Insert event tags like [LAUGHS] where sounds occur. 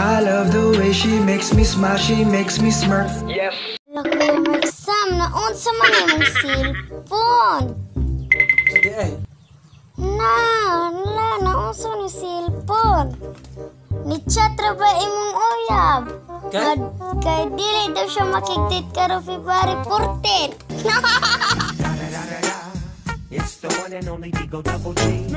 I love the way she makes me smile, she makes me smirk. Laki yung exam na unsa man imong cellphone. Di ay. Na, na, na unsa man yung cellphone. Ni chat ra ba imong uyab? Kay? Kay, kay dili daw siya makigdit karo February 14. [LAUGHS] It's the one and only Digo Double G.